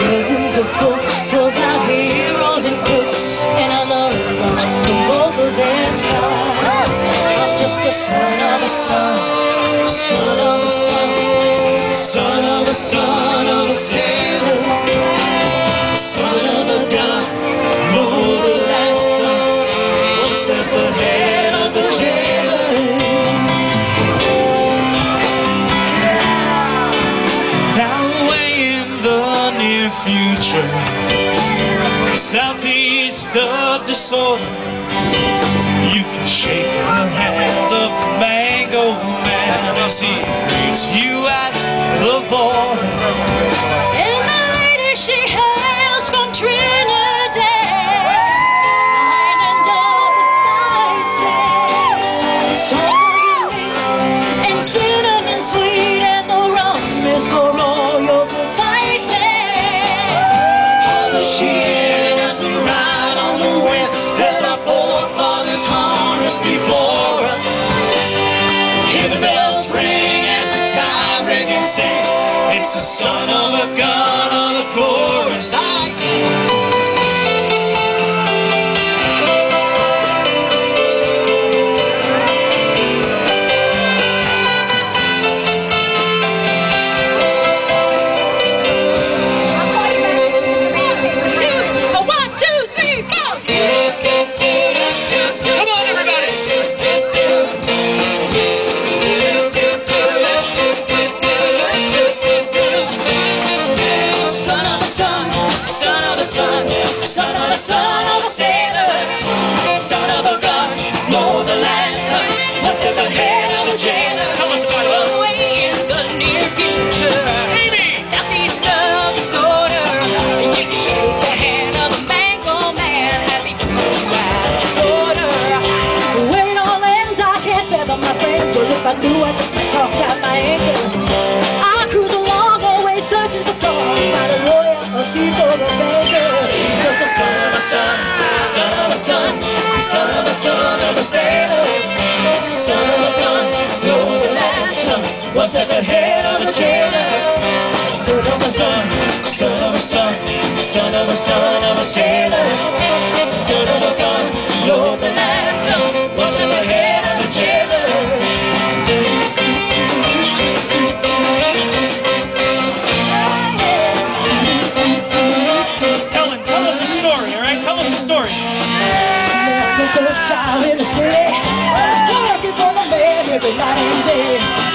dozens of books about heroes and crooks, and I learned much from both of their styles. I'm just a son of a son, son of a son, son of a son of a sailor, future, southeast of the disorder, you can shake the hand of the mango man. As he greets you at the border. It's the son of a gun on the chorus. Son of a son, of a son of a sailor, son of a gun, know the last time, one step ahead of a jailer. Tell us about it. Away in the near future, Amy! southeast of disorder, you can shake the hand of a mango man as he puts you out of order. Where it all ends, I can't fathom my friends, but if I knew, I'd son of a son of a sailor, son of a gun, know the last time, one step ahead of the jailer. Son of a son, son of a son, son of a son of a sailor, son of a gun, know the last city, working for the man every night and day.